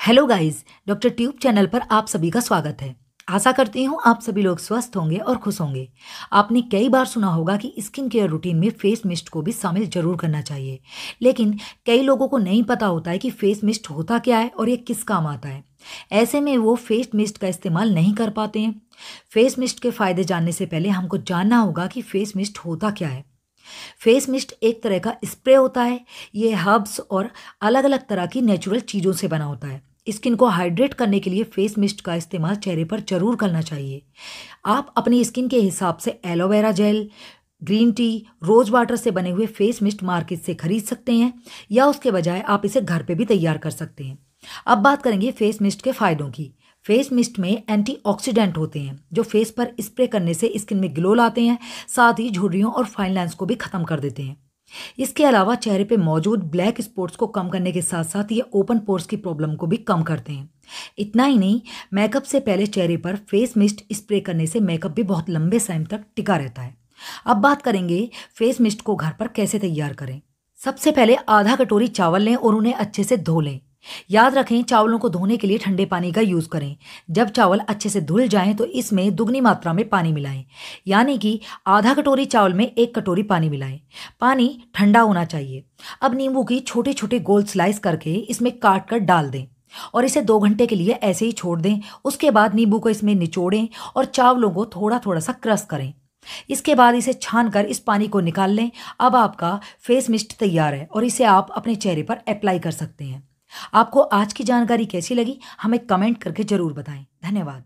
Hello guys, doctor tube channel पर आप सभी का स्वागत है। आशा करती हूँ आप सभी लोग स्वस्थ होंगे और खुश होंगे। आपने कई बार सुना होगा कि स्किन केयर रूटीन में फेस मिस्ट को भी शामिल ज़रूर करना चाहिए। लेकिन कई लोगों को नहीं पता होता है कि फेस मिस्ट होता क्या है और ये किस काम आता है। ऐसे में वो फेस मिस्ट का इस्तेमाल नहीं कर पाते हैं। फेस मिस्ट के फ़ायदे जानने से पहले हमको जानना होगा कि फेस मिस्ट होता क्या है। फेस मिस्ट एक तरह का स्प्रे होता है। ये हर्ब्स और अलग अलग तरह की नेचुरल चीज़ों से बना होता है। स्किन को हाइड्रेट करने के लिए फेस मिस्ट का इस्तेमाल चेहरे पर ज़रूर करना चाहिए। आप अपनी स्किन के हिसाब से aloe vera gel green tea rose water से बने हुए फेस मिस्ट मार्केट से खरीद सकते हैं, या उसके बजाय आप इसे घर पे भी तैयार कर सकते हैं। अब बात करेंगे फेस मिस्ट के फ़ायदों की। फेस मिस्ट में एंटीऑक्सीडेंट होते हैं, जो फेस पर स्प्रे करने से स्किन में ग्लो लाते हैं, साथ ही झुर्रियों और फाइन लाइन्स को भी ख़त्म कर देते हैं। इसके अलावा चेहरे पे मौजूद ब्लैक स्पॉट्स को कम करने के साथ साथ ये ओपन पोर्स की प्रॉब्लम को भी कम करते हैं। इतना ही नहीं मेकअप से पहले चेहरे पर फेस मिस्ट स्प्रे करने से मेकअप भी बहुत लंबे समय तक टिका रहता है। अब बात करेंगे फेस मिस्ट को घर पर कैसे तैयार करें। सबसे पहले आधा कटोरी चावल लें और उन्हें अच्छे से धो लें। याद रखें, चावलों को धोने के लिए ठंडे पानी का यूज़ करें। जब चावल अच्छे से धुल जाएँ तो इसमें दुगनी मात्रा में पानी मिलाएँ। यानी कि आधा कटोरी चावल में एक कटोरी पानी मिलाएँ। पानी ठंडा होना चाहिए। अब नींबू की छोटे छोटे गोल स्लाइस करके इसमें काट कर डाल दें और इसे दो घंटे के लिए ऐसे ही छोड़ दें। उसके बाद नींबू को इसमें निचोड़ें और चावलों को थोड़ा थोड़ा सा क्रस करें। इसके बाद इसे छान कर इस पानी को निकाल लें। अब आपका फेस मिस्ट तैयार है और इसे आप अपने चेहरे पर अप्लाई कर सकते हैं। आपको आज की जानकारी कैसी लगी हमें कमेंट करके ज़रूर बताएँ। धन्यवाद।